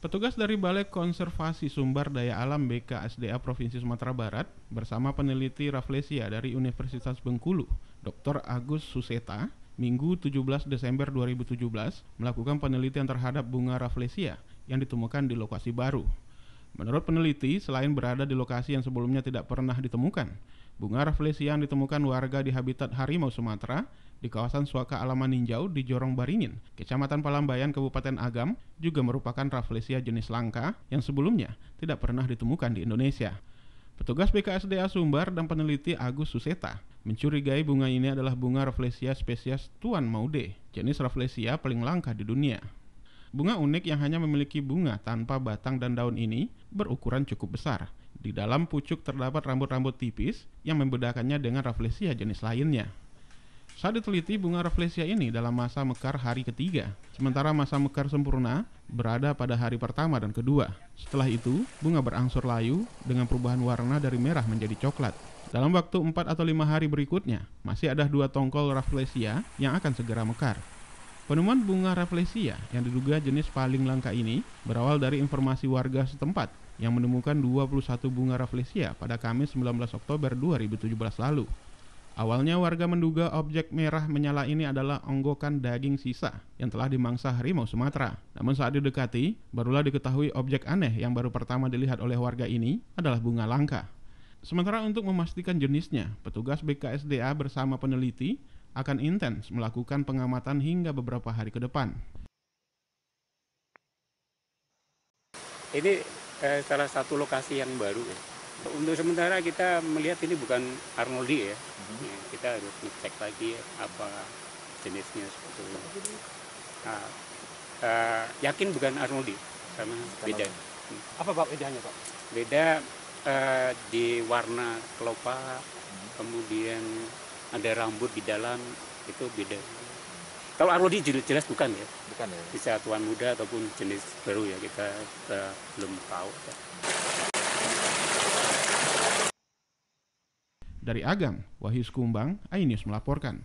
Petugas dari Balai Konservasi Sumber Daya Alam BKSDA Provinsi Sumatera Barat bersama peneliti Rafflesia dari Universitas Bengkulu, Dr. Agus Suseta, Minggu 17 Desember 2017 melakukan penelitian terhadap bunga Rafflesia yang ditemukan di lokasi baru. Menurut peneliti, selain berada di lokasi yang sebelumnya tidak pernah ditemukan, bunga Rafflesia yang ditemukan warga di habitat harimau Sumatera di kawasan Suaka Alaman Ninjau di Jorong Baringin, Kecamatan Palambayan, Kabupaten Agam, juga merupakan Rafflesia jenis langka yang sebelumnya tidak pernah ditemukan di Indonesia. Petugas BKSDA Sumbar dan peneliti Agus Suseta mencurigai bunga ini adalah bunga Rafflesia spesies Tuan Maude, jenis Rafflesia paling langka di dunia. Bunga unik yang hanya memiliki bunga tanpa batang dan daun ini berukuran cukup besar. Di dalam pucuk terdapat rambut-rambut tipis yang membedakannya dengan Rafflesia jenis lainnya. Saat diteliti, bunga Rafflesia ini dalam masa mekar hari ketiga, sementara masa mekar sempurna berada pada hari pertama dan kedua. Setelah itu, bunga berangsur layu dengan perubahan warna dari merah menjadi coklat. Dalam waktu 4 atau 5 hari berikutnya, masih ada dua tongkol Rafflesia yang akan segera mekar. Penemuan bunga Rafflesia yang diduga jenis paling langka ini berawal dari informasi warga setempat yang menemukan 21 bunga Rafflesia pada Kamis 19 Oktober 2017 lalu. Awalnya warga menduga objek merah menyala ini adalah onggokan daging sisa yang telah dimangsa harimau Sumatera. Namun saat didekati, barulah diketahui objek aneh yang baru pertama dilihat oleh warga ini adalah bunga langka. Sementara untuk memastikan jenisnya, petugas BKSDA bersama peneliti akan intens melakukan pengamatan hingga beberapa hari ke depan. Ini eh, salah satu lokasi yang baru ya untuk sementara kita melihat ini bukan Arnoldi ya. Hmm. kita harus ngecek lagi apa jenisnya seperti itu. Nah, uh, yakin bukan Arnoldi karena beda. Apa Pak bedanya Pak? Beda uh, di warna kelopak, hmm. kemudian ada rambut di dalam itu beda. Kalau Arnoldi jelas, jelas bukan ya. Bukan ya. Bisa tuan muda ataupun jenis baru ya kita, kita belum tahu. Dari Agam, Wahyu Skumbang, Ainius melaporkan.